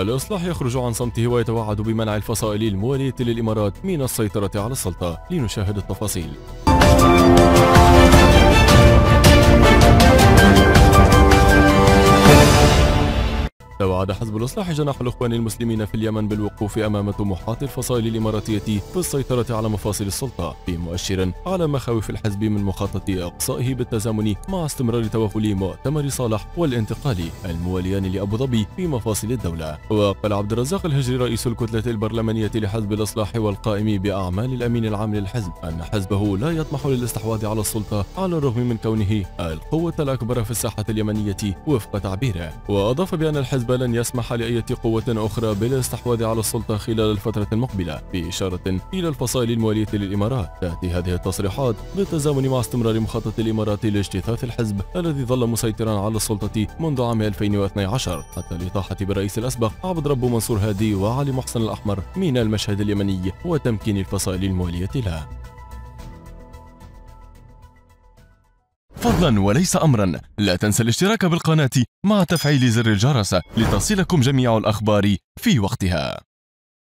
الإصلاح يخرج عن صمته ويتوعد بمنع الفصائل الموالية للإمارات من السيطرة على السلطة. لنشاهد التفاصيل. توعد حزب الإصلاح جناح الإخوان المسلمين في اليمن بالوقوف أمام طموحات الفصائل الإماراتية في السيطرة على مفاصل السلطة في مؤشر على مخاوف الحزب من مخطط إقصائه بالتزامن مع استمرار توغل مؤتمر صالح والانتقال المواليان لأبو ظبي في مفاصل الدولة. وقال عبد الرزاق الهجري رئيس الكتلة البرلمانية لحزب الإصلاح والقائم بأعمال الأمين العام للحزب أن حزبه لا يطمح للاستحواذ على السلطة على الرغم من كونه القوة الأكبر في الساحة اليمنية وفق تعبيره. وأضاف بأن الحزب لن يسمح لأي قوة أخرى بالاستحواذ على السلطة خلال الفترة المقبلة بإشارة إلى الفصائل الموالية للإمارات. تأتي هذه التصريحات بالتزامن مع استمرار مخطط الإمارات لاجتثاث الحزب الذي ظل مسيطرا على السلطة منذ عام 2012 حتى الإطاحة بالرئيس الأسبق عبد ربه منصور هادي وعلي محسن الأحمر من المشهد اليمني وتمكين الفصائل الموالية له فضلا وليس أمرا. لا تنسى الاشتراك بالقناة مع تفعيل زر الجرس لتصلكم جميع الأخبار في وقتها.